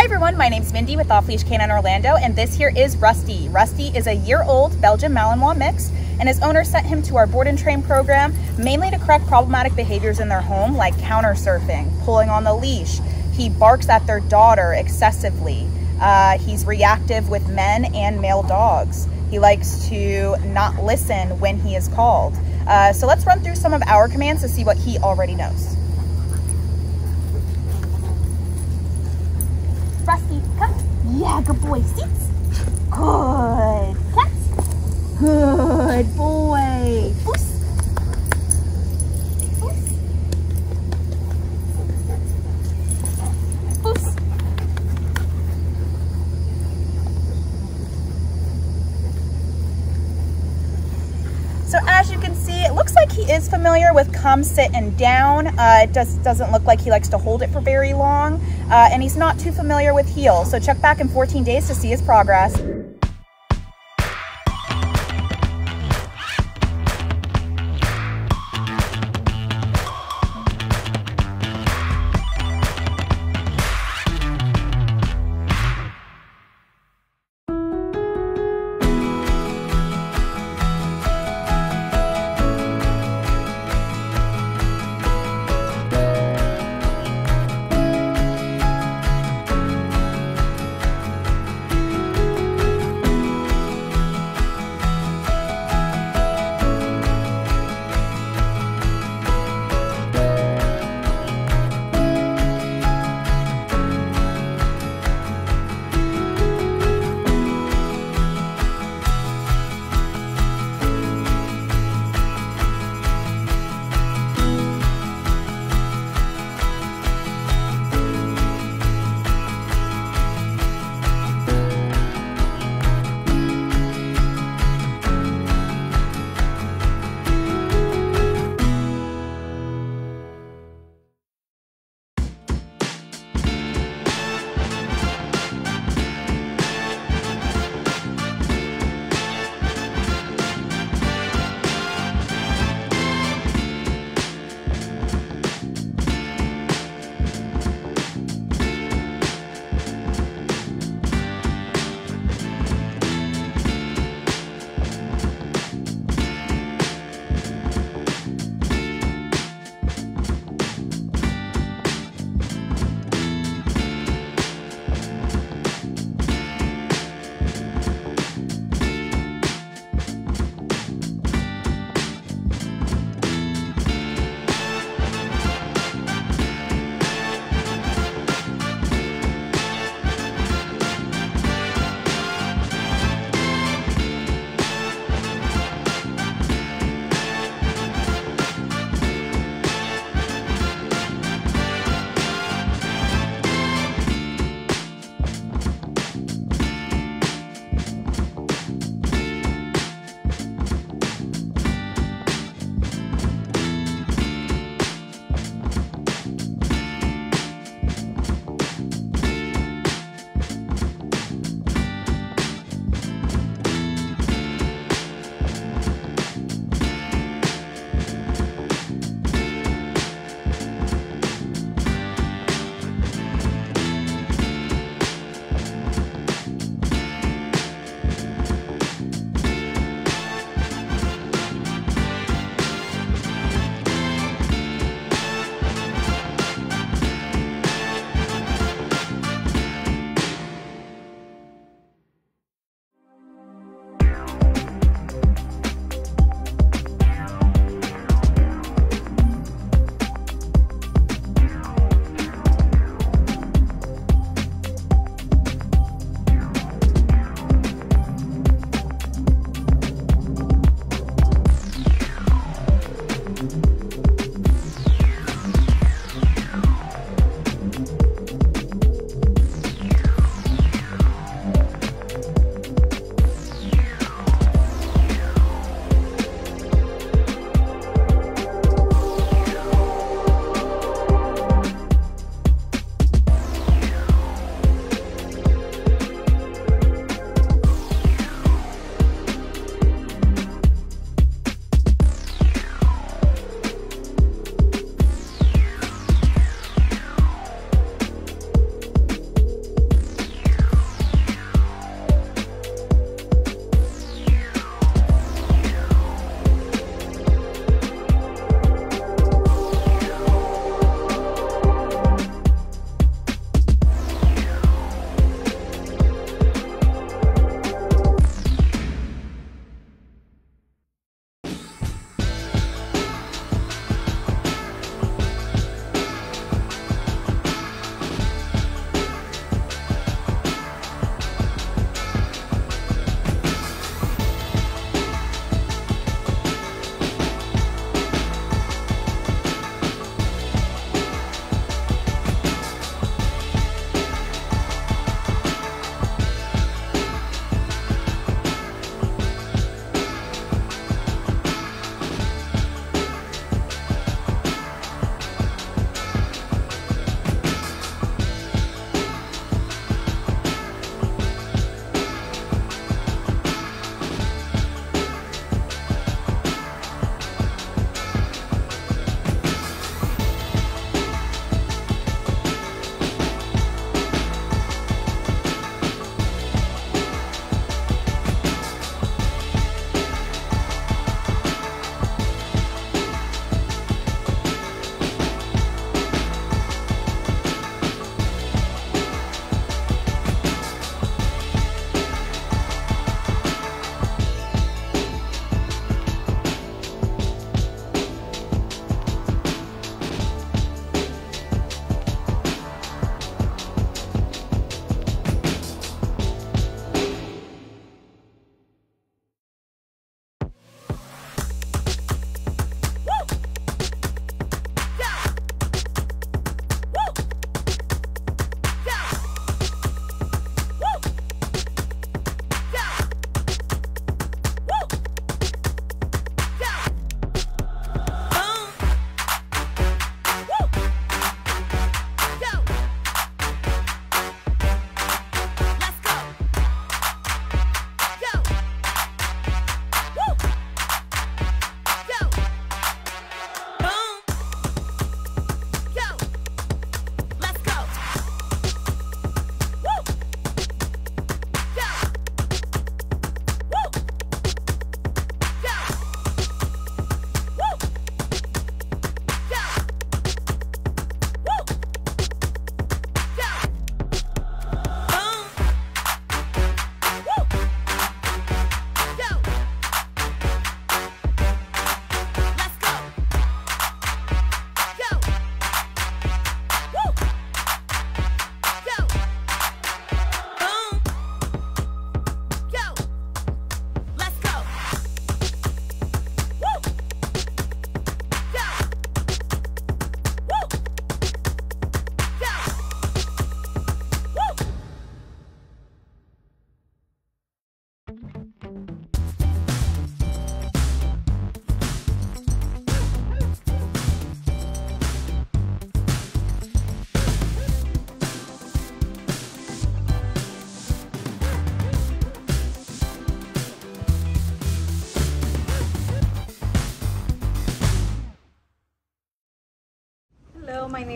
Hi everyone, my name's Mindy with Off Leash K9 Orlando, and this here is Rusty. Rusty is a year-old Belgian Malinois mix, and his owner sent him to our board and train program mainly to correct problematic behaviors in their home like counter surfing, pulling on the leash. He barks at their daughter excessively. Uh, he's reactive with men and male dogs. He likes to not listen when he is called. Uh, so let's run through some of our commands to see what he already knows. Rusty, come. Yeah, good boy. Seats. Good. Good boy. Boost. So as you can see, it looks like he is familiar with come, sit, and down. Uh, it just doesn't look like he likes to hold it for very long. Uh, and he's not too familiar with heel. So check back in 14 days to see his progress.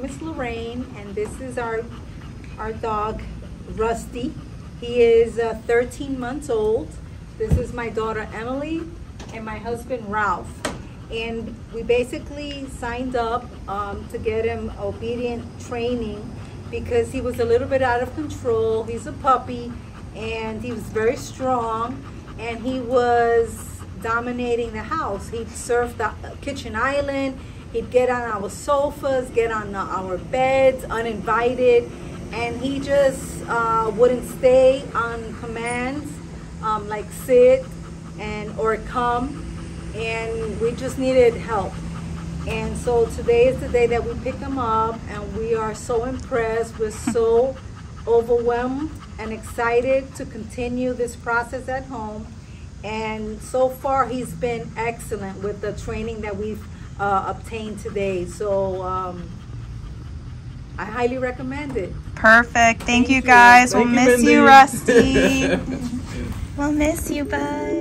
Name is Lorraine, and this is our our dog, Rusty. He is uh, 13 months old. This is my daughter Emily and my husband Ralph. And we basically signed up um, to get him obedient training because he was a little bit out of control. He's a puppy and he was very strong and he was dominating the house. He'd surf the kitchen island He'd get on our sofas, get on our beds uninvited, and he just uh, wouldn't stay on commands um, like sit and or come, and we just needed help. And so today is the day that we pick him up, and we are so impressed. We're so overwhelmed and excited to continue this process at home. And so far, he's been excellent with the training that we've uh, obtained today. So um, I highly recommend it. Perfect. Thank, Thank you, guys. You. We'll miss you, Rusty. we'll miss you, bud.